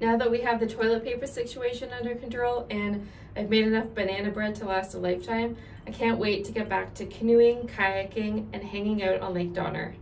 Now that we have the toilet paper situation under control and I've made enough banana bread to last a lifetime, I can't wait to get back to canoeing, kayaking, and hanging out on Lake Donner.